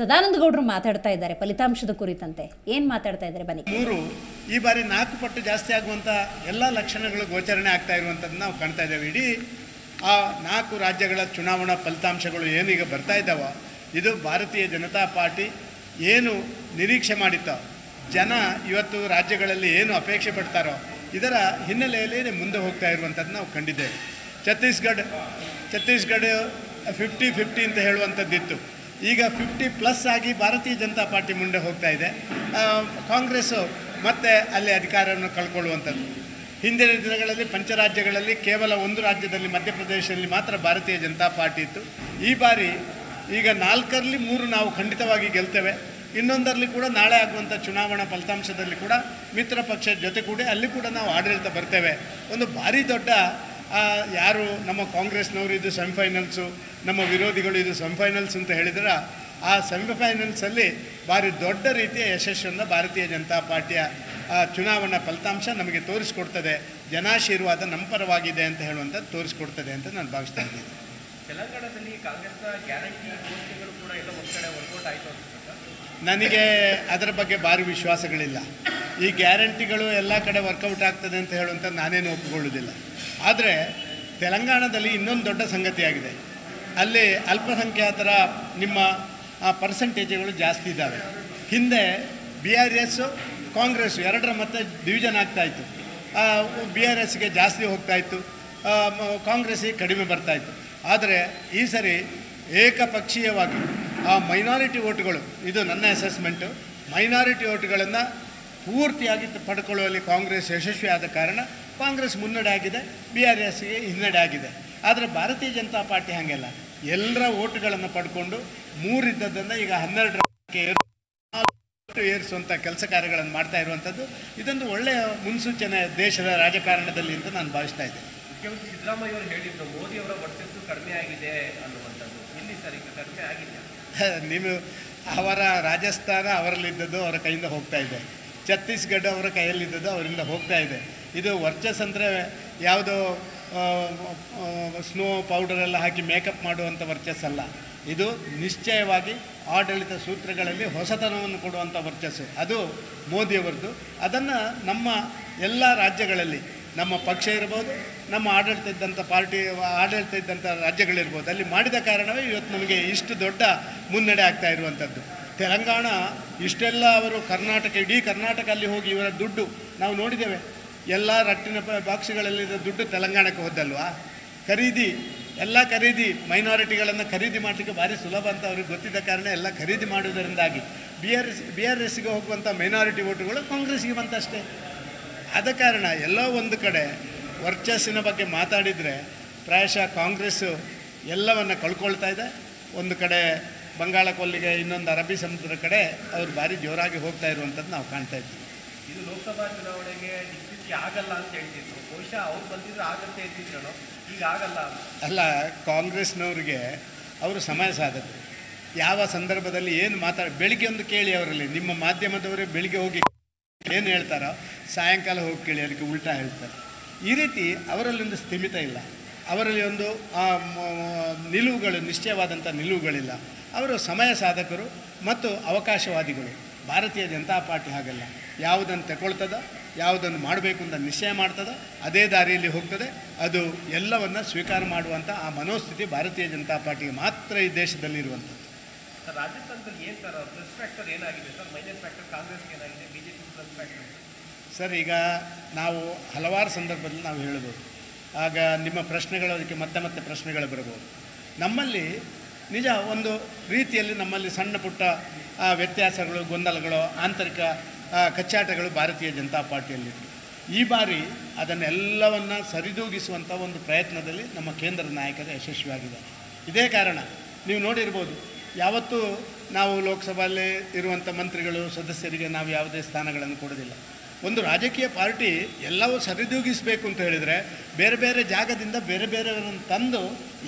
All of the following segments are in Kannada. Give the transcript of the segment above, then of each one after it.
ಸದಾನಂದ ಗೌಡರು ಮಾತಾಡ್ತಾ ಇದ್ದಾರೆ ಫಲಿತಾಂಶದ ಕುರಿತಂತೆ. ಏನು ಮಾತಾಡ್ತಾ ಇದ್ದಾರೆ? ಬನ್ನಿ. ಮೂರು, ಈ ಬಾರಿ ನಾಲ್ಕು ಪಟ್ಟು ಜಾಸ್ತಿ ಆಗುವಂಥ ಎಲ್ಲ ಲಕ್ಷಣಗಳು ಗೋಚರಣೆ ಆಗ್ತಾ ಇರುವಂಥದ್ದು ನಾವು ಕಾಣ್ತಾ ಇದ್ದೇವೆ. ಇಡೀ ಆ ನಾಲ್ಕು ರಾಜ್ಯಗಳ ಚುನಾವಣಾ ಫಲಿತಾಂಶಗಳು ಏನೀಗ ಬರ್ತಾ ಇದ್ದಾವ, ಇದು ಭಾರತೀಯ ಜನತಾ ಪಾರ್ಟಿ ಏನು ನಿರೀಕ್ಷೆ ಮಾಡಿತ್ತೋ, ಜನ ಇವತ್ತು ರಾಜ್ಯಗಳಲ್ಲಿ ಏನು ಅಪೇಕ್ಷೆ ಪಡ್ತಾರೋ, ಇದರ ಹಿನ್ನೆಲೆಯಲ್ಲಿ ಮುಂದೆ ಹೋಗ್ತಾ ಇರುವಂಥದ್ದು ನಾವು ಕಂಡಿದ್ದೇವೆ. ಛತ್ತೀಸ್ಗಢ ಛತ್ತೀಸ್ಗಢ ಫಿಫ್ಟಿ ಫಿಫ್ಟಿ ಅಂತ ಹೇಳುವಂಥದ್ದಿತ್ತು ಈಗ ಫಿಫ್ಟಿ ಪ್ಲಸ್ ಆಗಿ ಭಾರತೀಯ ಜನತಾ ಪಾರ್ಟಿ ಮುಂದೆ ಹೋಗ್ತಾ ಇದೆ. ಕಾಂಗ್ರೆಸ್ಸು ಮತ್ತೆ ಅಲ್ಲಿ ಅಧಿಕಾರವನ್ನು ಕಳ್ಕೊಳ್ಳುವಂಥದ್ದು. ಹಿಂದಿನ ದಿನಗಳಲ್ಲಿ ಪಂಚರಾಜ್ಯಗಳಲ್ಲಿ ಕೇವಲ ಒಂದು ರಾಜ್ಯದಲ್ಲಿ ಮಧ್ಯಪ್ರದೇಶದಲ್ಲಿ ಮಾತ್ರ ಭಾರತೀಯ ಜನತಾ ಪಾರ್ಟಿ ಇತ್ತು. ಈ ಬಾರಿ ಈಗ ನಾಲ್ಕರಲ್ಲಿ ಮೂರು ನಾವು ಖಂಡಿತವಾಗಿ ಗೆಲ್ತೇವೆ. ಇನ್ನೊಂದರಲ್ಲಿ ಕೂಡ ನಾಳೆ ಆಗುವಂಥ ಚುನಾವಣಾ ಫಲಿತಾಂಶದಲ್ಲಿ ಕೂಡ ಮಿತ್ರ ಜೊತೆ ಕೂಡ ಅಲ್ಲಿ ಕೂಡ ನಾವು ಆಡಳಿತ ಬರ್ತೇವೆ. ಒಂದು ಭಾರಿ ದೊಡ್ಡ ಯಾರು ನಮ್ಮ ಕಾಂಗ್ರೆಸ್ನವರು ಇದು ಸೆಮಿಫೈನಲ್ಸು ನಮ್ಮ ವಿರೋಧಿಗಳು ಇದು ಸೆಮಿಫೈನಲ್ಸ್ ಅಂತ ಹೇಳಿದ್ರೆ ಆ ಸೆಮಿಫೈನಲ್ಸಲ್ಲಿ ಭಾರಿ ದೊಡ್ಡ ರೀತಿಯ ಯಶಸ್ಸನ್ನು ಭಾರತೀಯ ಜನತಾ ಪಾರ್ಟಿಯ ಆ, ಚುನಾವಣಾ ಫಲಿತಾಂಶ ನಮಗೆ ತೋರಿಸ್ಕೊಡ್ತದೆ. ಜನಾಶೀರ್ವಾದ ನಮ್ಮ ಪರವಾಗಿದೆ ಅಂತ ಹೇಳುವಂಥದ್ದು ತೋರಿಸ್ಕೊಡ್ತದೆ ಅಂತ ನಾನು ಭಾವಿಸ್ತಾ ಇದ್ದೀನಿ. ತೆಲಂಗಾಣದಲ್ಲಿ ಕಾಂಗ್ರೆಸ್ ಗ್ಯಾರಂಟಿ ಕೂಡ ಎಲ್ಲ ನನಗೆ ಅದರ ಬಗ್ಗೆ ಭಾರಿ ವಿಶ್ವಾಸಗಳಿಲ್ಲ. ಈ ಗ್ಯಾರಂಟಿಗಳು ಎಲ್ಲ ಕಡೆ ವರ್ಕೌಟ್ ಆಗ್ತದೆ ಅಂತ ಹೇಳುವಂಥ ನಾನೇನು ಒಪ್ಪಿಕೊಳ್ಳೋದಿಲ್ಲ ಆದರೆ ತೆಲಂಗಾಣದಲ್ಲಿ ಇನ್ನೊಂದು ದೊಡ್ಡ ಸಂಗತಿಯಾಗಿದೆ. ಅಲ್ಲಿ ಅಲ್ಪಸಂಖ್ಯಾತರ ನಿಮ್ಮ ಪರ್ಸೆಂಟೇಜ್ಗಳು ಜಾಸ್ತಿ ಇದ್ದಾವೆ. ಹಿಂದೆ ಬಿ ಆರ್ ಎಸ್ಸು ಕಾಂಗ್ರೆಸ್ಸು ಎರಡರ ಮತ್ತೆ ಡಿವಿಷನ್ ಆಗ್ತಾಯಿತ್ತು ಬಿ ಆರ್ ಎಸ್ಗೆ ಜಾಸ್ತಿ ಹೋಗ್ತಾಯಿತ್ತು ಕಾಂಗ್ರೆಸ್ಸಿಗೆ ಕಡಿಮೆ ಬರ್ತಾಯಿತ್ತು ಆದರೆ ಈ ಸರಿ ಏಕಪಕ್ಷೀಯವಾಗಿ ಆ ಮೈನಾರಿಟಿ ಓಟ್ಗಳು ಇದು ನನ್ನ ಅಸೆಸ್ಮೆಂಟು ಮೈನಾರಿಟಿ ಓಟುಗಳನ್ನು ಪೂರ್ತಿಯಾಗಿ ಪಡ್ಕೊಳ್ಳುವಲ್ಲಿ ಕಾಂಗ್ರೆಸ್ ಯಶಸ್ವಿ ಆದ ಕಾರಣ ಕಾಂಗ್ರೆಸ್ ಮುನ್ನಡೆ ಆಗಿದೆ ಬಿ ಆರ್ ಎಸ್ಗೆ ಹಿನ್ನಡೆ ಆಗಿದೆ. ಆದರೆ ಭಾರತೀಯ ಜನತಾ ಪಾರ್ಟಿ ಹಾಗೆಲ್ಲ. ಎಲ್ಲರ ಓಟುಗಳನ್ನು ಪಡ್ಕೊಂಡು ಮೂರಿದ್ದದ್ದನ್ನು ಈಗ ನಾಲ್ಕು ಏರಿಸುವಂಥ ಕೆಲಸ ಕಾರ್ಯಗಳನ್ನು ಮಾಡ್ತಾ ಇರುವಂಥದ್ದು ಇದೊಂದು ಒಳ್ಳೆಯ ಮುನ್ಸೂಚನೆ ದೇಶದ ರಾಜಕಾರಣದಲ್ಲಿ ಅಂತ ನಾನು ಭಾವಿಸ್ತಾ ಇದ್ದೇನೆ. ಮುಖ್ಯಮಂತ್ರಿ ಸಿದ್ದರಾಮಯ್ಯ ಅವರು ಹೇಳಿದ್ದು ಮೋದಿ ಅವರ ವರ್ಚಸ್ಸು ಕಡಿಮೆ ಆಗಿದೆ ಅನ್ನುವಂಥದ್ದು. ಇಲ್ಲಿ ಸರ್ ಈಗ ಕಡಿಮೆ ಆಗಿದೆ ನೀವು ಅವರ ರಾಜಸ್ಥಾನ ಅವರಲ್ಲಿದ್ದದ್ದು ಅವರ ಕೈಯಿಂದ ಹೋಗ್ತಾ ಇದೆ. ಛತ್ತೀಸ್ಗಢ ಅವರ ಕೈಯಲ್ಲಿದ್ದದ್ದು ಅವರಿಂದ ಹೋಗ್ತಾ ಇದೆ. ಇದು ವರ್ಚಸ್ ಅಂದರೆ ಯಾವುದೋ ಸ್ನೋ ಪೌಡರ್ ಎಲ್ಲ ಹಾಕಿ ಮೇಕಪ್ ಮಾಡುವಂಥ ವರ್ಚಸ್ ಅಲ್ಲ. ಇದು ನಿಶ್ಚಯವಾಗಿ ಆಡಳಿತ ಸೂತ್ರಗಳಲ್ಲಿ ಹೊಸತನವನ್ನು ಕೊಡುವಂಥ ವರ್ಚಸ್ಸು. ಅದು ಮೋದಿಯವರದ್ದು. ಅದನ್ನು ನಮ್ಮ ಎಲ್ಲ ರಾಜ್ಯಗಳಲ್ಲಿ, ನಮ್ಮ ಪಕ್ಷ ಇರ್ಬೋದು, ನಮ್ಮ ಆಡಳಿತ ಇದ್ದಂಥ ಪಾರ್ಟಿ, ಆಡಳಿತ ಇದ್ದಂಥ ರಾಜ್ಯಗಳಿರ್ಬೋದು, ಅಲ್ಲಿ ಮಾಡಿದ ಕಾರಣವೇ ಇವತ್ತು ನಮಗೆ ಇಷ್ಟು ದೊಡ್ಡ ಮುನ್ನಡೆ ಆಗ್ತಾ ಇರುವಂಥದ್ದು ತೆಲಂಗಾಣ, ಇಷ್ಟೆಲ್ಲ ಅವರು ಕರ್ನಾಟಕ, ಇಡೀ ಕರ್ನಾಟಕ ಅಲ್ಲಿ ಹೋಗಿ ಇವರ ದುಡ್ಡು ನಾವು ನೋಡಿದ್ದೇವೆ. ಎಲ್ಲ ರಟ್ಟಿನ ಬಾಕ್ಸ್ಗಳಲ್ಲಿರೋ ದುಡ್ಡು ತೆಲಂಗಾಣಕ್ಕೆ ಹೋದಲ್ವಾ? ಖರೀದಿ, ಎಲ್ಲ ಖರೀದಿ, ಮೈನಾರಿಟಿಗಳನ್ನು ಖರೀದಿ ಮಾಡಲಿಕ್ಕೆ ಭಾರಿ ಸುಲಭ ಅಂತ ಅವ್ರಿಗೆ ಗೊತ್ತಿದ್ದ ಕಾರಣ ಎಲ್ಲ ಖರೀದಿ ಮಾಡುವುದರಿಂದಾಗಿ B R S, B R ಎಸ್ಗೆ ಹೋಗುವಂಥ ಮೈನಾರಿಟಿ ಓಟುಗಳು ಕಾಂಗ್ರೆಸ್ಗೆ ಬಂತಷ್ಟೇ. ಆದ ಕಾರಣ ಎಲ್ಲೋ ಒಂದು ಕಡೆ ವರ್ಚಸ್ಸಿನ ಬಗ್ಗೆ ಮಾತಾಡಿದರೆ ಪ್ರಾಯಶಃ ಕಾಂಗ್ರೆಸ್ಸು ಎಲ್ಲವನ್ನು ಕಳ್ಕೊಳ್ತಾ ಇದೆ. ಒಂದು ಕಡೆ ಬಂಗಾಳ ಕೊಲ್ಲಿಗೆ ಇನ್ನೊಂದು ಅರಬ್ಬಿ ಸಮುದ್ರ ಕಡೆ ಅವರು ಭಾರಿ ಜೋರಾಗಿ ಹೋಗ್ತಾ ಇರುವಂಥದ್ದು ನಾವು ಕಾಣ್ತಾ ಇದ್ದೀವಿ. ಇದು ಲೋಕಸಭಾ ಚುನಾವಣೆಗೆ ನಿಶ್ಚಿತಿ ಆಗಲ್ಲ ಅಂತ ಹೇಳ್ತಿದ್ರು. ಬಹುಶಃ ಅವ್ರು ಬಂದಿದ್ರೆ ಆಗತ್ತೆ ಅಂತಿದ್ರು ಈಗ ಆಗಲ್ಲ. ಅಲ್ಲ ಕಾಂಗ್ರೆಸ್ನವ್ರಿಗೆ ಅವರು ಸಮಯ ಸಾಧಕರು. ಯಾವ ಸಂದರ್ಭದಲ್ಲಿ ಏನು ಮಾತಾಡ ಬೆಳಿಗ್ಗೆ ಒಂದು ಕೇಳಿ ಅವರಲ್ಲಿ ನಿಮ್ಮ ಮಾಧ್ಯಮದವರೇ ಬೆಳಿಗ್ಗೆ ಹೋಗಿ ಏನು ಹೇಳ್ತಾರೋ ಸಾಯಂಕಾಲ ಹೋಗಿ ಕೇಳಿ ಅದಕ್ಕೆ ಉಲ್ಟಾ ಹೇಳ್ತಾರೆ. ಈ ರೀತಿ ಅವರಲ್ಲಿ ಒಂದು ಸ್ಥಿಮಿತ ಇಲ್ಲ. ಅವರಲ್ಲಿ ಒಂದು ಆ, ನಿಲುವುಗಳು ನಿಶ್ಚಯವಾದಂಥ ನಿಲುವುಗಳಿಲ್ಲ. ಅವರು ಸಮಯ ಸಾಧಕರು ಮತ್ತು ಅವಕಾಶವಾದಿಗಳು. ಭಾರತೀಯ ಜನತಾ ಪಾರ್ಟಿ ಹಾಗಲ್ಲ. ಯಾವುದನ್ನು ತಗೊಳ್ತದ ಯಾವುದನ್ನು ಮಾಡಬೇಕು ಅಂತ ನಿಶ್ಚಯ ಮಾಡ್ತದ ಅದೇ ದಾರಿಯಲ್ಲಿ ಹೋಗ್ತದೆ. ಅದು ಎಲ್ಲವನ್ನು ಸ್ವೀಕಾರ ಮಾಡುವಂಥ ಆ ಮನೋಸ್ಥಿತಿ ಭಾರತೀಯ ಜನತಾ ಪಾರ್ಟಿಗೆ ಮಾತ್ರ ಈ ಸರ್ ರಾಜಸ್ಥಾನದಲ್ಲಿ ಏನು ಸರ್ ಪ್ಲಸ್ ಫ್ಯಾಕ್ಟರ್ ಏನಾಗಿದೆ ಸರ್? ಮೈನಸ್ ಫ್ಯಾಕ್ಟರ್ ಕಾಂಗ್ರೆಸ್ಗೆ ಏನಾಗಿದೆ? B J P plus factor sir ಈಗ ನಾವು ಹಲವಾರು ಸಂದರ್ಭದಲ್ಲಿ ನಾವು ಹೇಳ್ಬೋದು. ಆಗ ನಿಮ್ಮ ಪ್ರಶ್ನೆಗಳು, ಅದಕ್ಕೆ ಮತ್ತೆ ಮತ್ತೆ ಪ್ರಶ್ನೆಗಳು ಬರಬಹುದು. ನಮ್ಮಲ್ಲಿ ನಿಜ ಒಂದು ರೀತಿಯಲ್ಲಿ ನಮ್ಮಲ್ಲಿ ಸಣ್ಣ ಪುಟ್ಟ ವ್ಯತ್ಯಾಸಗಳು, ಗೊಂದಲಗಳು, ಆಂತರಿಕ ಕಚ್ಚಾಟಗಳು ಭಾರತೀಯ ಜನತಾ ಪಾರ್ಟಿಯಲ್ಲಿತ್ತು. ಈ ಬಾರಿ ಅದನ್ನೆಲ್ಲವನ್ನು ಸರಿದೂಗಿಸುವಂಥ ಒಂದು ಪ್ರಯತ್ನದಲ್ಲಿ ನಮ್ಮ ಕೇಂದ್ರ ನಾಯಕರು ಯಶಸ್ವಿಯಾಗಿದ್ದಾರೆ. ಇದೇ ಕಾರಣ ನೀವು ನೋಡಿರ್ಬೋದು, ಯಾವತ್ತೂ ನಾವು ಲೋಕಸಭೆಯಲ್ಲಿ ಇರುವಂಥ ಮಂತ್ರಿಗಳು, ಸದಸ್ಯರಿಗೆ ನಾವು ಯಾವುದೇ ಸ್ಥಾನಗಳನ್ನು ಕೊಡೋದಿಲ್ಲ ಒಂದು ರಾಜಕೀಯ ಪಾರ್ಟಿ ಎಲ್ಲವೂ ಸರಿದೂಗಿಸಬೇಕು ಅಂತ ಹೇಳಿದರೆ ಬೇರೆ ಬೇರೆ ಜಾಗದಿಂದ ಬೇರೆ ಬೇರೆಯವರನ್ನು ತಂದು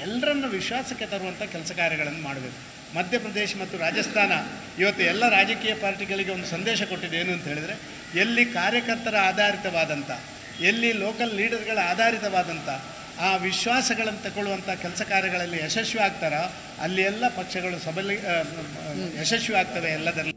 ಎಲ್ಲರನ್ನ ವಿಶ್ವಾಸಕ್ಕೆ ತರುವಂಥ ಕೆಲಸ ಕಾರ್ಯಗಳನ್ನು ಮಾಡಬೇಕು. ಮಧ್ಯಪ್ರದೇಶ ಮತ್ತು ರಾಜಸ್ಥಾನ ಇವತ್ತು ಎಲ್ಲ ರಾಜಕೀಯ ಪಾರ್ಟಿಗಳಿಗೆ ಒಂದು ಸಂದೇಶ ಕೊಟ್ಟಿದೆ ಏನು ಅಂತ ಹೇಳಿದರೆ, ಎಲ್ಲಿ ಕಾರ್ಯಕರ್ತರ ಆಧಾರಿತವಾದಂಥ ಎಲ್ಲಿ ಲೋಕಲ್ ಲೀಡರ್ಗಳ ಆಧಾರಿತವಾದಂಥ ಆ ವಿಶ್ವಾಸಗಳನ್ನು ತಗೊಳ್ಳುವಂಥ ಕೆಲಸ ಕಾರ್ಯಗಳಲ್ಲಿ ಯಶಸ್ವಿ ಆಗ್ತಾರ ಅಲ್ಲಿ ಎಲ್ಲ ಪಕ್ಷಗಳು ಸಬಲಿ ಯಶಸ್ವಿ ಆಗ್ತವೆ ಎಲ್ಲದರಲ್ಲಿ.